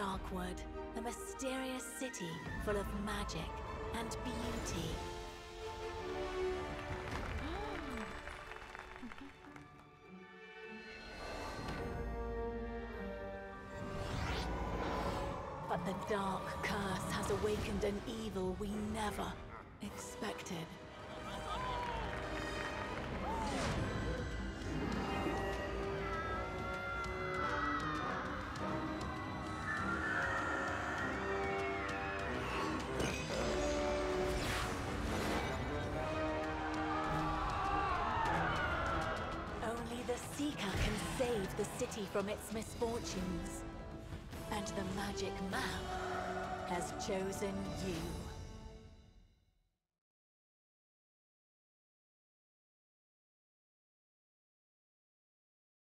Darkwood, a mysterious city full of magic and beauty. But the dark curse has awakened an evil we never expected. Seeker can save the city from its misfortunes. And the magic map has chosen you.